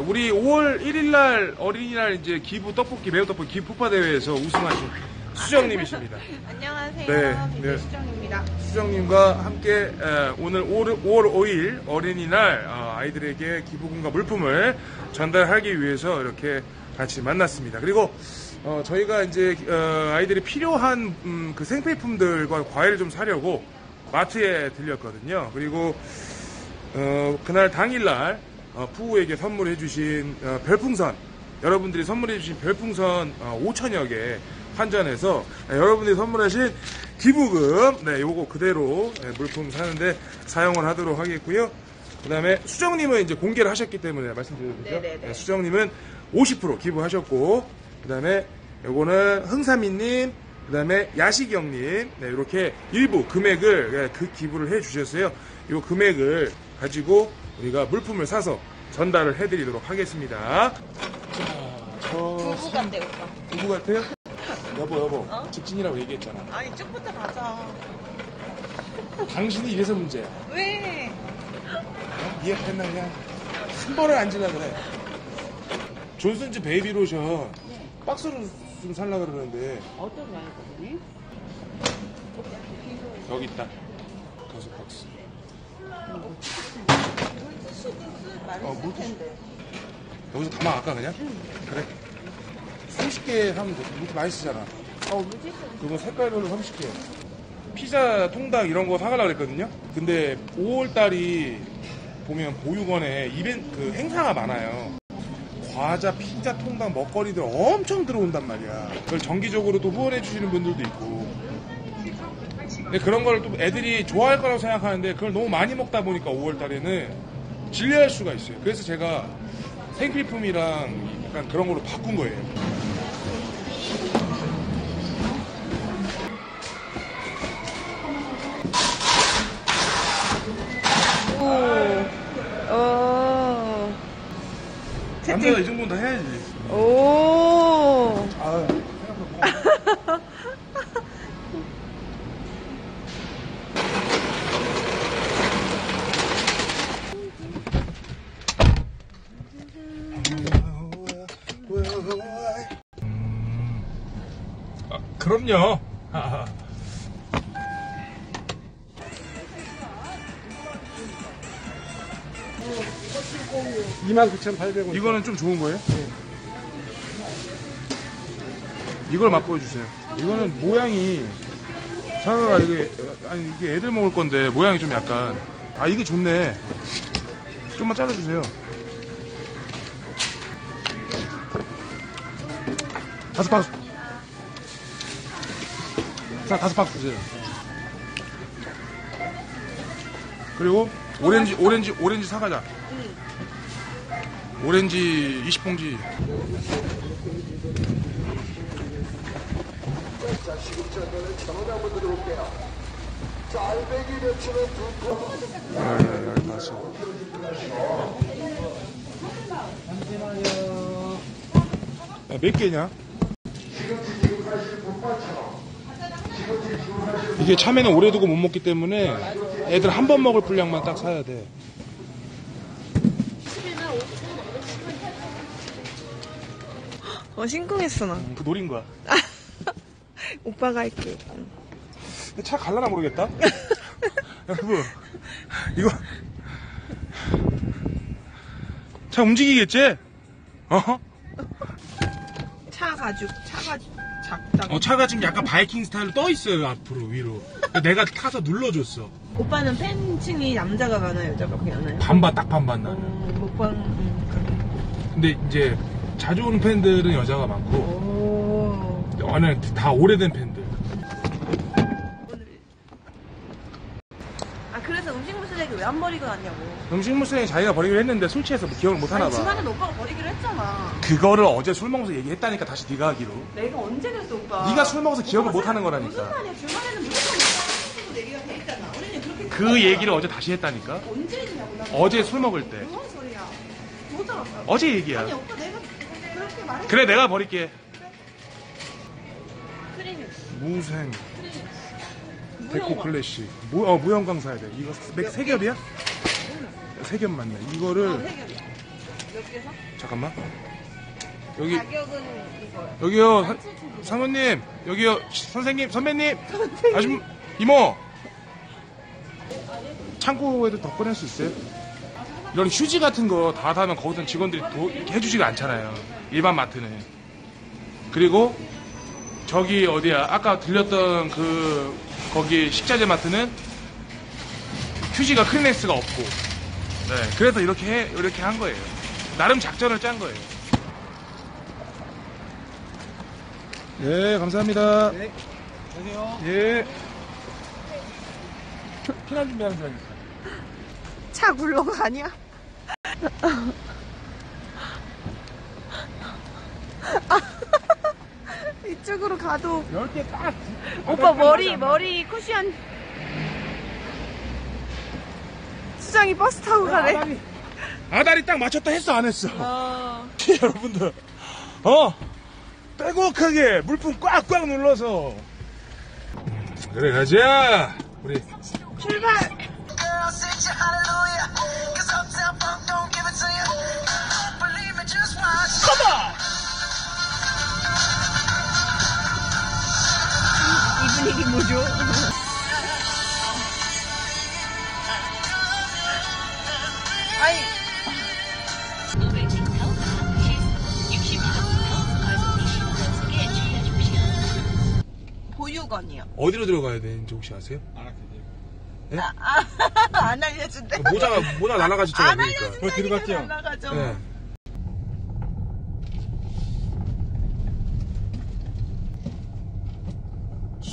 우리 5월 1일 날 어린이날 이제 기부 떡볶이 매우 떡볶이 기부 폭파 대회에서 우승하신 수정님이십니다. 안녕하세요. 네, 네. 수정입니다. 수정님과 함께 에, 오늘 5월, 5일 어린이날 어, 아이들에게 기부금과 물품을 전달하기 위해서 이렇게 같이 만났습니다. 그리고 어, 저희가 이제 어, 아이들이 필요한 음, 그 생필품들과 과일을 좀 사려고 마트에 들렸거든요. 그리고 어, 그날 당일날 어, 푸우에게 선물해주신 어, 별풍선 여러분들이 선물해주신 별풍선 어, 5천여 개 환전해서 네, 여러분들이 선물하신 기부금 네 요거 그대로 네, 물품 사는데 사용을 하도록 하겠고요. 그 다음에 수정님은 이제 공개를 하셨기 때문에 말씀드리죠. 네네네. 수정님은 50% 기부하셨고 그 다음에 요거는 흥사민님 그 다음에 야식영님 네, 이렇게 일부 금액을 네, 그 기부를 해 주셨어요. 요 금액을 가지고 우리가 물품을 사서 전달을 해드리도록 하겠습니다. 자, 저 부부 같대 오빠. 누구 같아요? 여보 여보 어? 직진이라고 얘기했잖아. 아니 쭉부터 가자. 당신이 이래서 문제야. 왜? 어? 이해했나 그냥 한 번을 안 지나 그래. Johnson's Baby 로션 박스로 좀 살라 그러는데 어떤 거니? 여기 있다. 다섯 박스. 많이 어, 쓸 물티슈. 텐데. 여기서 담아 갈까 그냥? 그래. 30개 하면 돼. 이렇게 많이 쓰잖아. 어 물티슈. 그거 색깔별로 30개. 피자 통닭 이런 거 사가려고 그랬거든요. 근데 5월달이 보면 보육원에 이벤트 그 행사가 많아요. 과자, 피자, 통닭, 먹거리들 엄청 들어온단 말이야. 그걸 정기적으로 또 후원해 주시는 분들도 있고. 근데 그런 걸 또 애들이 좋아할 거라고 생각하는데 그걸 너무 많이 먹다 보니까 5월 달에는 질려할 수가 있어요. 그래서 제가 생필품이랑 약간 그런 걸로 바꾼 거예요. 오. 오. 남자가 이 정도는 다 해야지. 오. 아, 아, 그럼요. 29,800원. 이거는 좀 좋은 거예요? 이걸 맛보여 주세요. 이거는 모양이 사과가 이게 아니 이게 애들 먹을 건데 모양이 좀 약간 아 이게 좋네. 좀만 잘라 주세요. 다섯 박스. 자 다섯 박스 주세요. 그리고 오렌지 오렌지 오렌지 사과자. 오렌지 20봉지. 야야야 다시. 야, 몇 개냐? 이게 참외는 오래 두고 못 먹기 때문에 애들 한 번 먹을 분량만 딱 사야 돼. 어 심쿵했어 나. 그 노린 거야. 오빠가 할게. 근데 차 갈라나 모르겠다. 여러분, 이거 차 움직이겠지? 어? 차 가죽 차가 작다. 어 차가 지금 약간 바이킹 스타일로 떠 있어요 앞으로 위로. 내가 타서 눌러줬어. 오빠는 팬층이 남자가 많아요 여자가 많아요? 반반 딱 반반 나는. 음, 목방. 음, 근데 이제 자주 오는 팬들은 여자가. 많고 오. 어느 다 오래된 팬들. 아 그래서 음식물 쓰레기 왜 안 버리고 왔냐고. 음식물 쓰레기 자기가 버리기로 했는데 술 취해서 뭐 기억을 못 하나 아니 봐. 지난해는 오빠가 버리기로 했잖아. 그거를 어제 술 먹으면서 얘기했다니까 다시 네가 하기로. 내가 언제 그랬어 오빠? 네가 술 먹어서 기억을 오빠가 못 하는 무슨 거라니까. 말이야 주말에는 무조건 오빠가 얘기가 돼 있잖아. 우리는 그렇게 그 얘기를 어제 다시 했다니까. 언제 했냐고 나. 어제 술 먹을 때. 무슨 소리야? 못 알았어. 어제 얘기야. 아니 오빠 내가 그렇게 말했어. 그래 내가 버릴게. 크리믹스. 무생 크리믹스. 데코. 클래식 무, 어, 무형광 사야 돼 이거 세, 세 겹이야? 세 겹 맞네 어, 이거를 해결이야. 여기에서? 잠깐만. 여기 가격은 이거요. 여기요 사- 사모님 여기요 시- 선생님 선배님 아줌 이모 창고에도 더 꺼낼 수 있어요? 이런 휴지 같은 거 다 사면 거기서 직원들이 도, 이렇게 해주지가 않잖아요 일반 마트는 그리고 저기 어디야 아까 들렸던 그 거기 식자재 마트는 휴지가 크리넥스가 없고 네 그래서 이렇게 해, 이렇게 한 거예요 나름 작전을 짠 거예요 네, 감사합니다. 네. 안녕하세요. 예. 피난 준비하는 줄 알겠어요. 차 굴러가냐? 이쪽으로 가도 10개 딱. 오빠 머리 머리 쿠션 수정이 버스 타고 가래. 아다리, 아다리 딱 맞췄다 했어, 안 했어? 어. 여러분들. 어? 빼곡하게 물품 꽉꽉 눌러서. 그래, 가자. 우리. 출발. 이 분위기 뭐죠? 아이 보육원이요. 어디로 들어가야 되는지 혹시 아세요? 안 알려준대. 모자가, 모자 날아가셨잖아요. 안 그러니까. 알려준대. 들어갔죠. 나가죠. 네.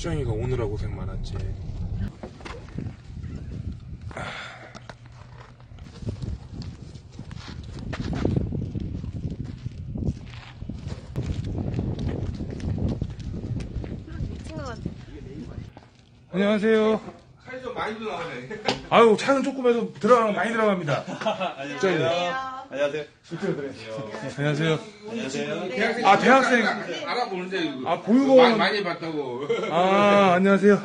수정이가 오느라 고생 많았지. 안녕하세요. 살이 좀 많이 들어가네. 아유 차는 조금 해도 들어가면 많이 들어갑니다. 안녕하세요. 안녕하세요. 안녕하세요. 안녕하세요. 아 대학생. 알아보는데 아 보육원. 많이, 많이 봤다고. 아 안녕하세요.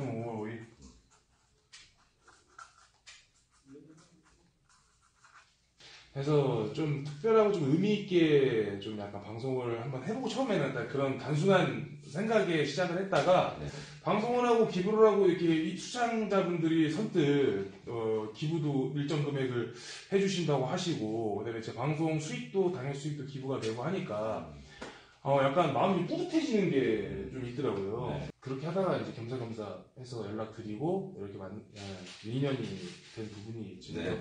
오, 이- 그래서 좀 특별하고 좀 의미 있게 좀 약간 방송을 한번 해보고 처음에는 딱 그런 단순한 생각에 시작을 했다가 방송을 하고 기부를 하고 이렇게 이 수상자분들이 선뜻 어, 기부도 일정 금액을 해주신다고 하시고 그다음에 제 방송 수익도 당연 수익도 기부가 되고 하니까 어, 약간 마음이 뿌듯해지는 게 좀 있더라고요. 그렇게 하다가 이제 겸사겸사 해서 연락드리고 이렇게 만, 예, 인연이 된 부분이 있죠. 네.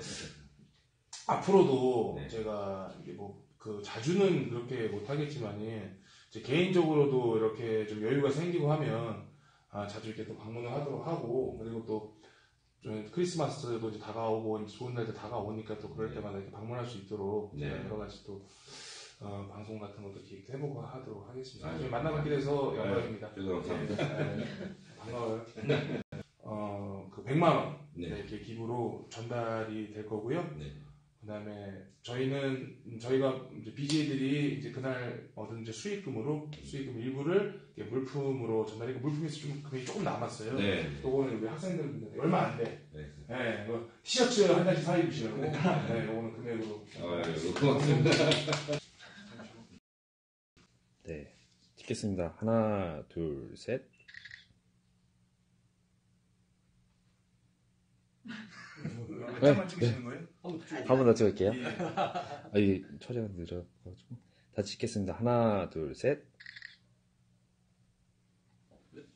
앞으로도 네. 제가 이게 뭐 그 자주는 그렇게 못하겠지만은 제 개인적으로도 이렇게 좀 여유가 생기고 하면 아, 자주 이렇게 또 방문을 하도록 하고 그리고 또좀 크리스마스도 이제 다가오고 이제 좋은 날도 다가오니까 또 그럴 때마다 이렇게 방문할 수 있도록 네. 여러 가지 또 어, 방송 같은 것도 기획도 해보고 하도록 하겠습니다. 아, 나중에 네. 만나뵙게 돼서 영광입니다. 네, 네, 네. 반가워요. 어, 그 100만 원 네. 이렇게 기부로 전달이 될 거고요. 네. 그다음에 저희는 음, 저희가 이제 BJ들이 이제 그날 얻은 이제 수익금으로 수익금 일부를 물품으로 전달했고 물품에서 좀 금액이 조금 남았어요. 네. 요거는 우리 학생들한테 얼마 안 돼. 네. 네, 이거 티셔츠 한 장씩 사 입으시라고. 네, 요거는 금액으로. 아, 예, 고맙습니다. 네, 찍겠습니다. 하나, 둘, 셋. 몇 장만 찍으시는 거예요? 한 번 더 찍을게요. 아, 이게 처리가 늦어가지고. 다 찍겠습니다. 하나, 둘, 셋.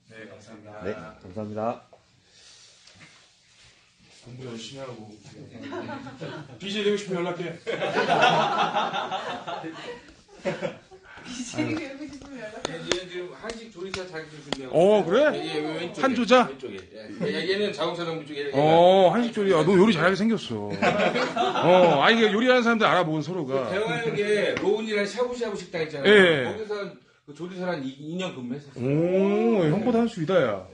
네, 감사합니다. 네, 감사합니다. 공부 열심히 하고. BJ 되고 싶으면 연락해. 얘는 지금 한식 조리사 자격증 준비하고. 어, 그래? 예, 예, 왼쪽에. 한조자? 왼쪽에. 예. 예, 얘는 자동차 정비 쪽에. 얘가- 어, 한식 조리. 아, 너 요리 잘하게 생겼어. 어, 아니, 이게 요리하는 사람들 알아보는 서로가. 대화하는 게 로운이랑 샤브샤브 식당 있잖아요. 예. 거기서 그 조리사를 한 2 년 근무했었어요. 오, 형보다 할 수 있다, 야.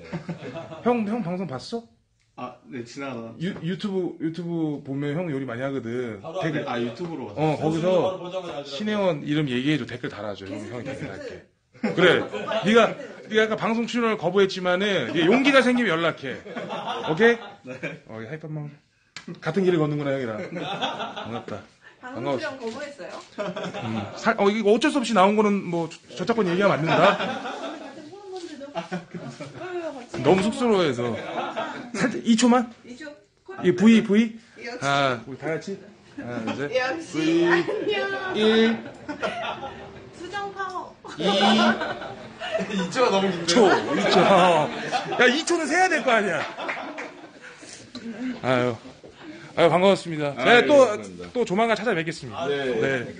형, 형 방송 봤어? 아, 네, 지나가다. 유, 유튜브, 유튜브 보면 형 요리 많이 하거든. 댓글, 아, 유튜브로 봤어요. 어, 거기서 신혜원 이름 얘기해줘. 댓글 달아줘. 형, 형이 댓글 달게. 그래. 네가 네가 아까 방송 출연을 거부했지만은 용기가 생기면 연락해. 오케이? 어, 하이판만. 같은 길을 걷는구나, 형이랑. 반갑다. 반가웠어. 출연 거부했어요. 살, 어, 이거 어쩔 수 없이 나온 거는 뭐, 저- 저작권 얘기하면 안 된다. 너무 쑥스러워해서. 살짝 2초만? 이쪽 이 V, V? 역시. 아, 우리 다 같이? 하나, 둘, 셋. 역시 V, 안녕 1, 수정 파워 2, 2초가 너무 긴데. 2초. 2초. 야, 2초는 세야 될 거 아니야. 아유. 아유, 반가웠습니다. 네, 또, 감사합니다. 또 조만간 찾아뵙겠습니다. 네. 네.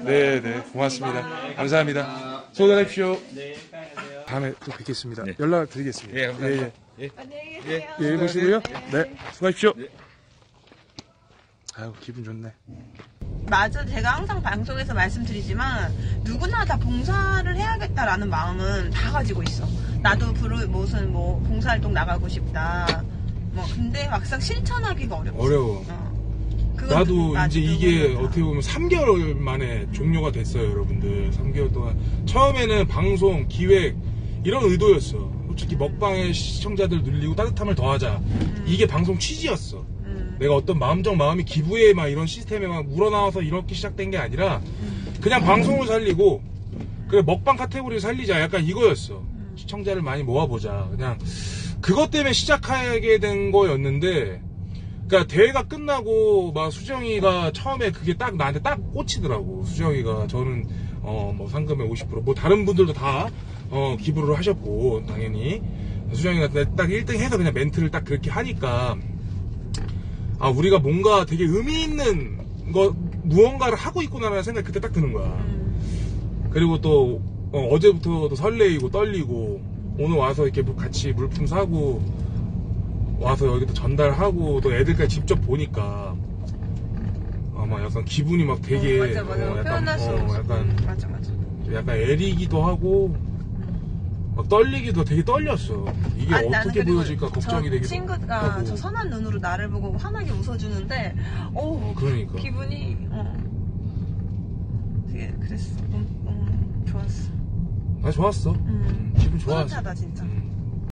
네, 네. 고맙습니다. 감사합니다. 수고하십시오. 다음에 또 뵙겠습니다. 연락 드리겠습니다. 예, 감사합니다. 예, 예. 안녕히 계세요. 예, 읽으시고요. 네. 수고하십시오. 아유, 기분 좋네. 맞아. 제가 항상 방송에서 말씀드리지만 누구나 다 봉사를 해야 겠다라는 마음은 다 가지고 있어. 나도 부르 무슨 뭐 봉사활동 나가고 싶다. 뭐 근데 막상 실천하기가 어려워. 어려워. 그건 나도 맞아, 이제 이게 누구나 다. 어떻게 보면 3개월 만에 종료가 됐어요, 여러분들. 3개월 동안. 처음에는 방송, 기획, 이런 의도였어. 솔직히 먹방의 시청자들 늘리고 따뜻함을 더하자. 이게 방송 취지였어. 음, 내가 어떤 마음적 마음이 기부에 막 이런 시스템에 막 우러나와서 이렇게 시작된 게 아니라 그냥 방송을 살리고 그래 먹방 카테고리를 살리자. 약간 이거였어. 시청자를 많이 모아보자. 그냥 그것 때문에 시작하게 된 거였는데 그러니까 대회가 끝나고 막 수정이가 처음에 그게 딱 나한테 딱 꽂히더라고. 수정이가 저는 어 뭐 상금의 50%뭐 다른 분들도 다 어, 기부를 하셨고 당연히. 수정이가 딱 1등 해서 그냥 멘트를 딱 그렇게 하니까 아 우리가 뭔가 되게 의미 있는 거 무언가를 하고 있구나라는 생각이 그때 딱 드는 거야. 그리고 또 어, 제부터도 설레이고 떨리고 오늘 와서 이렇게 뭐 같이 물품 사고 와서 여기도 전달하고 또 애들까지 직접 보니까 아마 약간 기분이 막 되게 어, 맞아 맞아 어, 약간 표현할 수 어, 없어. 약간 음, 맞아 맞아. 약간 애리기도 하고 막 떨리기도 되게 떨렸어. 이게 아니, 나는 어떻게 그리고 보여질까 걱정이 저 되게 친구가 하고. 저 선한 눈으로 나를 보고 환하게 웃어주는데 오 어, 그러니까. 기분이 어 되게 그랬어 좋았어 아 좋았어. 음. 기분 좋았어. 뿌듯하다 진짜 음.